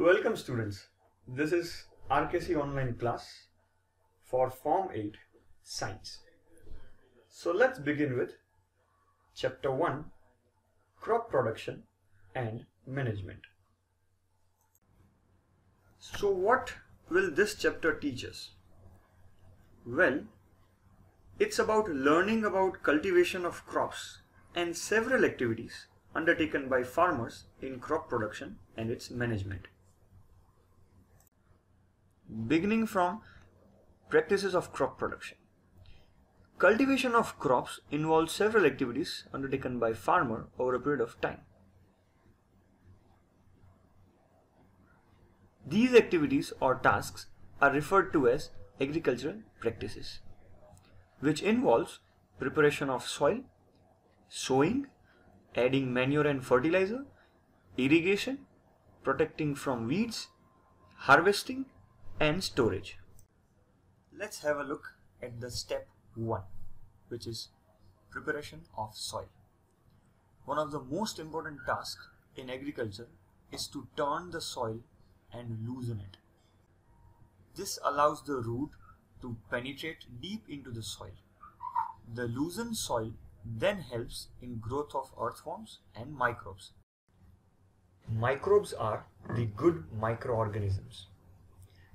Welcome students. This is RKC online class for Form 8 Science. So let's begin with Chapter 1 Crop Production and Management. So what will this chapter teach us? Well, it's about learning about cultivation of crops and several activities undertaken by farmers in crop production and its management. Beginning from practices of crop production. Cultivation of crops involves several activities undertaken by farmer over a period of time. These activities or tasks are referred to as agricultural practices, which involves preparation of soil, sowing, adding manure and fertilizer, irrigation, protecting from weeds, harvesting, and storage. Let's have a look at the step 1, which is preparation of soil. One of the most important tasks in agriculture is to turn the soil and loosen it. This allows the root to penetrate deep into the soil. The loosened soil then helps in growth of earthworms and microbes. Microbes are the good microorganisms.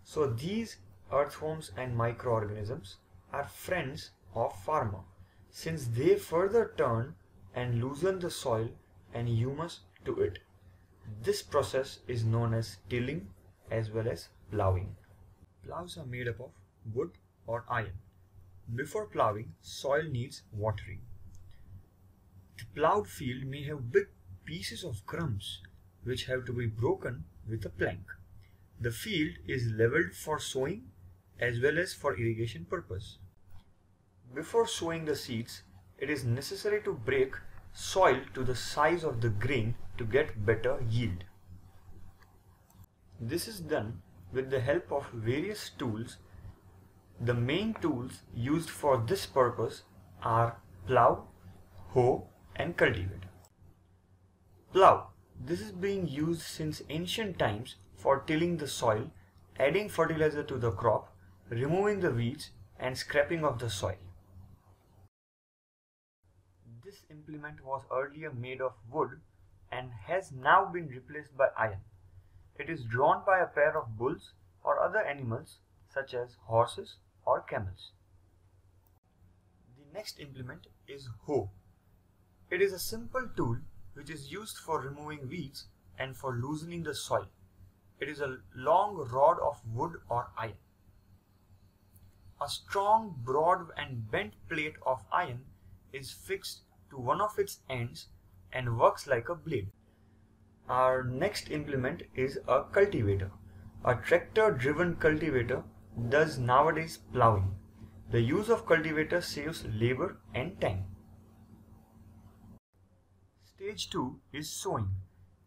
So these earthworms and microorganisms are friends of farmer since they further turn and loosen the soil and humus to it. This process is known as tilling as well as ploughing. Ploughs are made up of wood or iron. Before ploughing, soil needs watering. The ploughed field may have big pieces of crumbs which have to be broken with a plank. The field is leveled for sowing as well as for irrigation purpose. Before sowing the seeds, it is necessary to break soil to the size of the grain to get better yield. This is done with the help of various tools. The main tools used for this purpose are plough, hoe and cultivator. Plough. This is being used since ancient times for tilling the soil, adding fertilizer to the crop, removing the weeds and scraping of the soil. This implement was earlier made of wood and has now been replaced by iron. It is drawn by a pair of bulls or other animals such as horses or camels. The next implement is hoe. It is a simple tool which is used for removing weeds and for loosening the soil. It is a long rod of wood or iron. A strong, broad and bent plate of iron is fixed to one of its ends and works like a blade. Our next implement is a cultivator. A tractor driven cultivator does nowadays plowing. The use of cultivator saves labor and time. Stage 2 is sowing.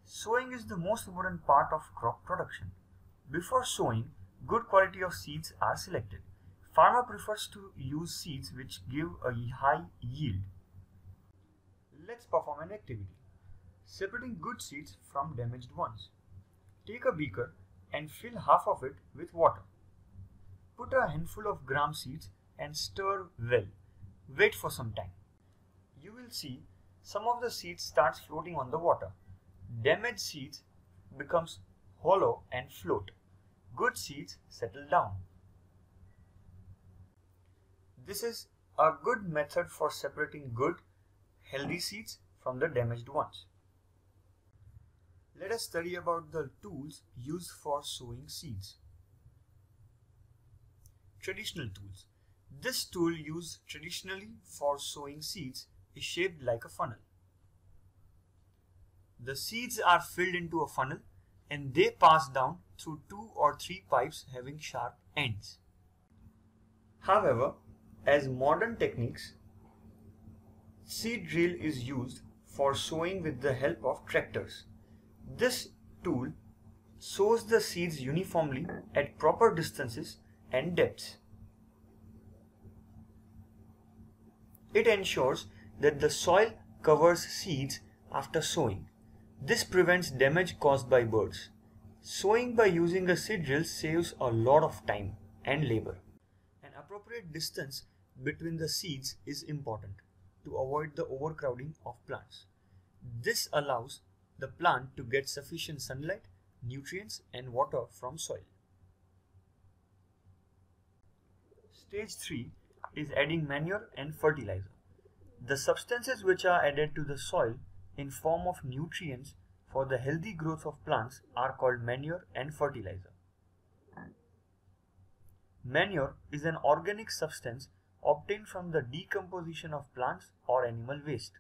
Sowing is the most important part of crop production. Before sowing, good quality of seeds are selected. Farmer prefers to use seeds which give a high yield. Let's perform an activity. Separating good seeds from damaged ones. Take a beaker and fill half of it with water. Put a handful of gram seeds and stir well. Wait for some time. You will see some of the seeds starts floating on the water. Damaged seeds becomes hollow and float. Good seeds settle down. This is a good method for separating good, healthy seeds from the damaged ones. Let us study about the tools used for sowing seeds. Traditional tools. This tool used traditionally for sowing seeds is shaped like a funnel. The seeds are filled into a funnel and they pass down through two or three pipes having sharp ends. However, as modern techniques, seed drill is used for sowing with the help of tractors. This tool sows the seeds uniformly at proper distances and depths. It ensures that the soil covers seeds after sowing. This prevents damage caused by birds. Sowing by using a seed drill saves a lot of time and labor. An appropriate distance between the seeds is important to avoid the overcrowding of plants. This allows the plant to get sufficient sunlight, nutrients and water from soil. Stage 3 is adding manure and fertilizer. The substances which are added to the soil in form of nutrients for the healthy growth of plants are called manure and fertilizer. Manure is an organic substance obtained from the decomposition of plants or animal waste.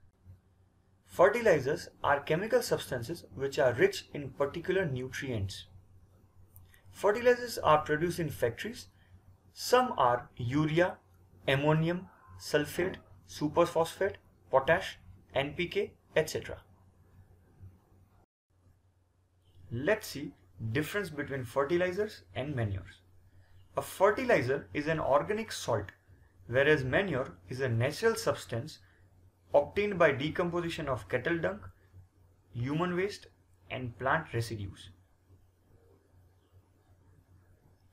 Fertilizers are chemical substances which are rich in particular nutrients. Fertilizers are produced in factories. Some are urea, ammonium, sulfate, superphosphate, potash, NPK, etc. Let's see difference between fertilizers and manures. A fertilizer is an organic salt whereas manure is a natural substance obtained by decomposition of cattle dung, human waste and plant residues.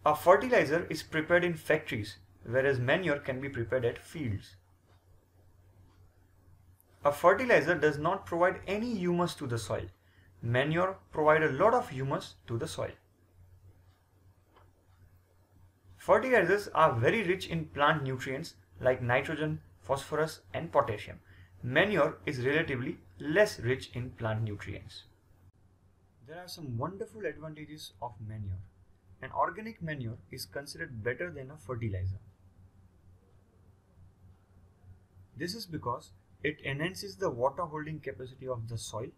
A fertilizer is prepared in factories whereas manure can be prepared at fields. A fertilizer does not provide any humus to the soil. Manure provide a lot of humus to the soil. Fertilizers are very rich in plant nutrients like nitrogen, phosphorus and potassium. Manure is relatively less rich in plant nutrients. There are some wonderful advantages of manure. An organic manure is considered better than a fertilizer. This is because it enhances the water holding capacity of the soil.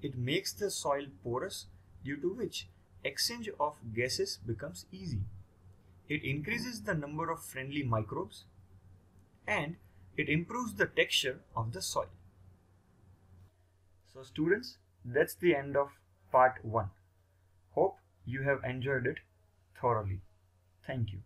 It makes the soil porous due to which exchange of gases becomes easy. It increases the number of friendly microbes and it improves the texture of the soil. So students, that's the end of part 1. Hope you have enjoyed it thoroughly. Thank you.